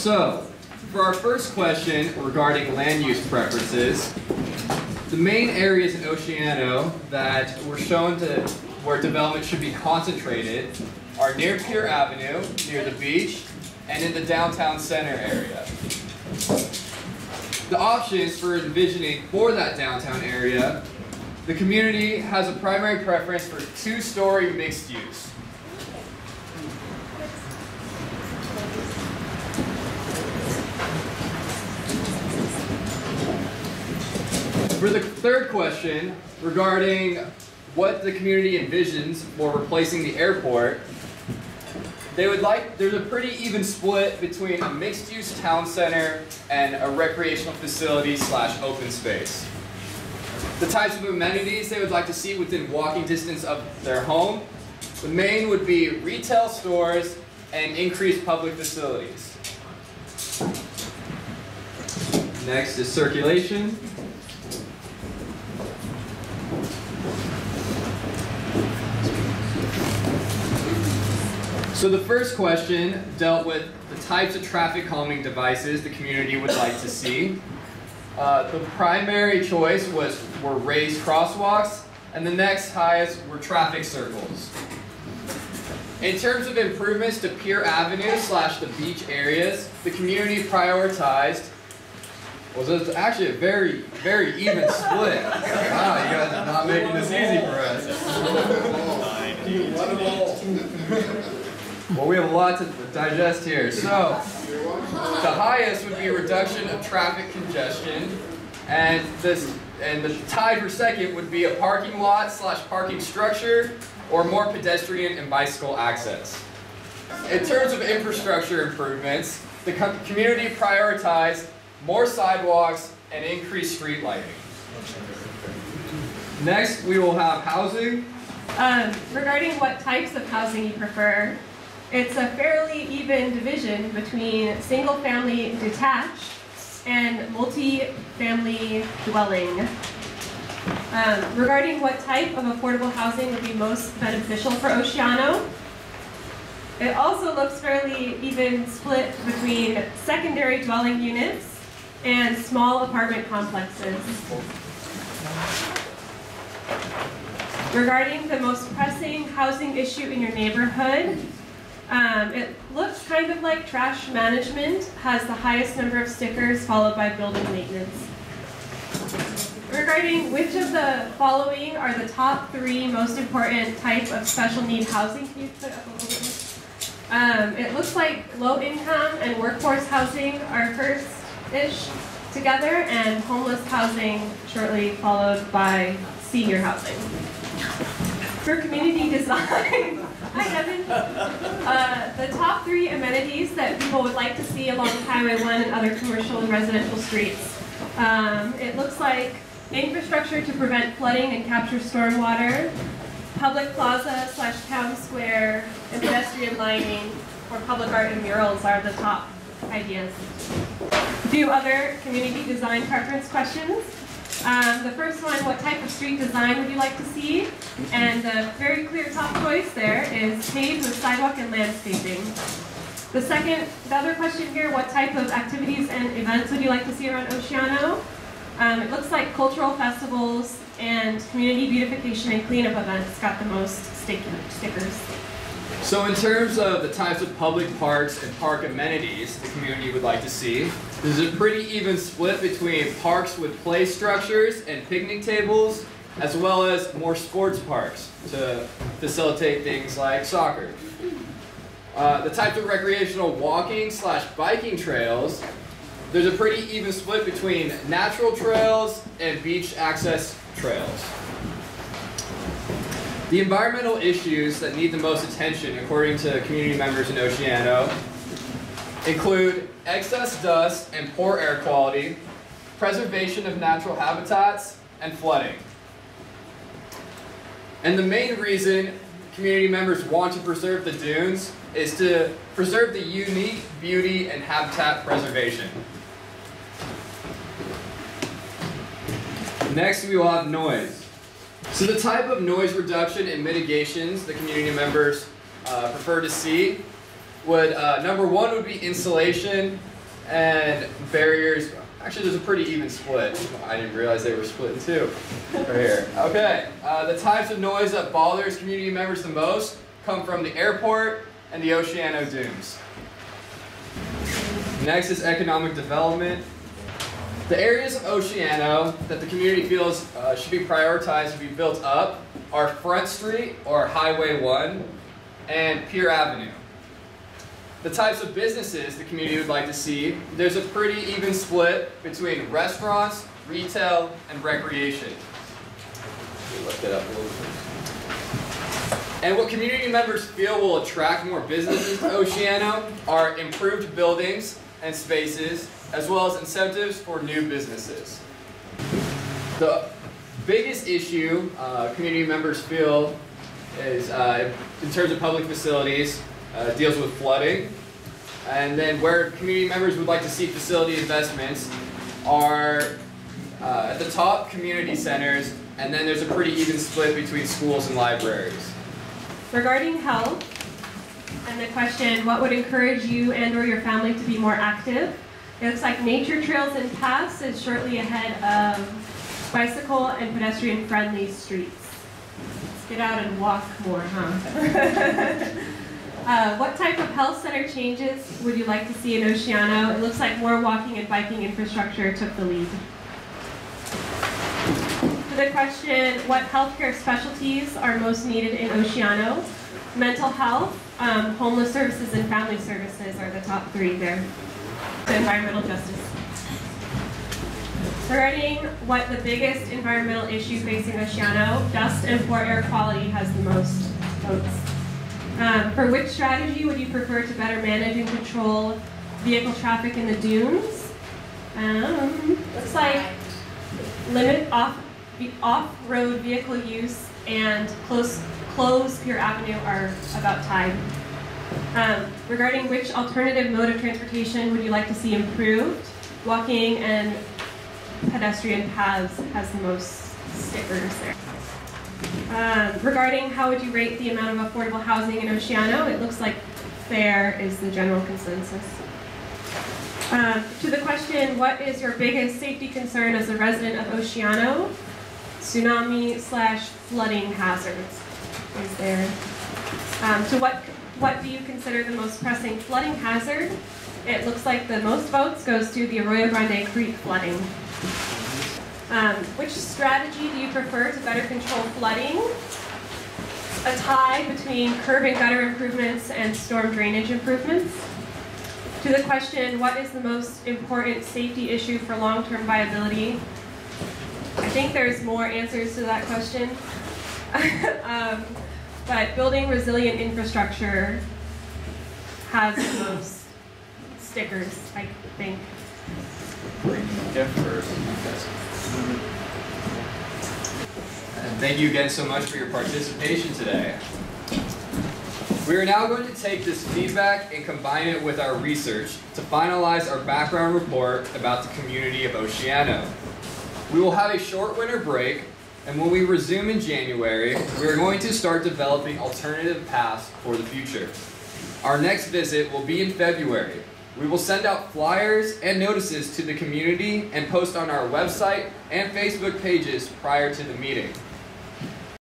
So, for our first question regarding land use preferences, the main areas in Oceano that were shown to where development should be concentrated are near Pier Avenue, near the beach, and in the downtown center area. The options for envisioning for that downtown area, the community has a primary preference for two-story mixed use. For the third question, regarding what the community envisions for replacing the airport, they would like, there's a pretty even split between a mixed-use town center and a recreational facility slash open space. The types of amenities they would like to see within walking distance of their home, the main would be retail stores and increased public facilities. Next is circulation. So the first question dealt with the types of traffic calming devices the community would like to see. Uh, the primary choice was were raised crosswalks, and the next highest were traffic circles. In terms of improvements to Pier Avenue slash the beach areas, the community prioritized well, so it's actually a very, very even split. Wow, you guys are not making this easy for us. Well, we have a lot to digest here. So, the highest would be reduction of traffic congestion, and this and the tied for second would be a parking lot slash parking structure or more pedestrian and bicycle access. In terms of infrastructure improvements, the community prioritized more sidewalks and increased street lighting. Next, we will have housing. Um, regarding what types of housing you prefer, it's a fairly even division between single-family detached and multi-family dwelling. Um, regarding what type of affordable housing would be most beneficial for Oceano, it also looks fairly even split between secondary dwelling units and small apartment complexes. Regarding the most pressing housing issue in your neighborhood, um, it looks kind of like trash management, has the highest number of stickers, followed by building maintenance. Regarding which of the following are the top three most important type of special need housing, can you put up a little bit um, It looks like low income and workforce housing are first-ish together, and homeless housing shortly followed by senior housing. For community design, Hi, Devin. Uh, the top three amenities that people would like to see along Highway 1 and other commercial and residential streets. Um, it looks like infrastructure to prevent flooding and capture stormwater, public plaza slash town square, and pedestrian lighting, or public art and murals are the top ideas. A few other community design preference questions. Um, the first one, what type street design would you like to see? And the very clear top choice there is paved with sidewalk and landscaping. The second, the other question here, what type of activities and events would you like to see around Oceano? Um, it looks like cultural festivals and community beautification and cleanup events got the most stickers. So in terms of the types of public parks and park amenities the community would like to see, there's a pretty even split between parks with play structures and picnic tables, as well as more sports parks to facilitate things like soccer. Uh, the types of recreational walking slash biking trails, there's a pretty even split between natural trails and beach access trails. The environmental issues that need the most attention, according to community members in Oceano, include excess dust and poor air quality, preservation of natural habitats, and flooding. And the main reason community members want to preserve the dunes is to preserve the unique beauty and habitat preservation. Next, we will have noise. So the type of noise reduction and mitigations the community members uh, prefer to see would uh, number one would be insulation and barriers. Actually, there's a pretty even split. I didn't realize they were split in two. Right here. Okay. Uh, the types of noise that bothers community members the most come from the airport and the Oceano Dunes. Next is economic development. The areas of Oceano that the community feels uh, should be prioritized to be built up are Front Street or Highway 1 and Pier Avenue. The types of businesses the community would like to see, there's a pretty even split between restaurants, retail, and recreation. Look that up a little bit. And what community members feel will attract more businesses to Oceano are improved buildings and spaces, as well as incentives for new businesses. The biggest issue uh, community members feel is, uh, in terms of public facilities, uh, deals with flooding. And then where community members would like to see facility investments are uh, at the top community centers, and then there's a pretty even split between schools and libraries. Regarding health, and the question, what would encourage you and or your family to be more active? It looks like nature trails and paths is shortly ahead of bicycle and pedestrian friendly streets. Let's get out and walk more, huh? uh, what type of health center changes would you like to see in Oceano? It looks like more walking and biking infrastructure took the lead. For the question, what healthcare specialties are most needed in Oceano? Mental health, um, homeless services, and family services are the top three there. The environmental justice. Regarding what the biggest environmental issue facing Oceano, dust and poor air quality has the most votes. Um, for which strategy would you prefer to better manage and control vehicle traffic in the dunes? Um, looks like limit off off-road vehicle use and close close Pier Avenue are about tied. Um, regarding which alternative mode of transportation would you like to see improved? Walking and pedestrian paths has the most stickers there. Um, regarding how would you rate the amount of affordable housing in Oceano, it looks like fair is the general consensus. Um, to the question, what is your biggest safety concern as a resident of Oceano? Tsunami slash flooding hazards is there. Um, to what, what do you consider the most pressing flooding hazard? It looks like the most votes goes to the Arroyo Grande Creek flooding. Um, which strategy do you prefer to better control flooding? A tie between curb and gutter improvements and storm drainage improvements. To the question, what is the most important safety issue for long-term viability? I think there's more answers to that question. um, but building resilient infrastructure has the most stickers, I think. Jeff first. Thank you again so much for your participation today. We are now going to take this feedback and combine it with our research to finalize our background report about the community of Oceano. We will have a short winter break, and when we resume in January, we are going to start developing alternative paths for the future. Our next visit will be in February. We will send out flyers and notices to the community and post on our website and Facebook pages prior to the meeting.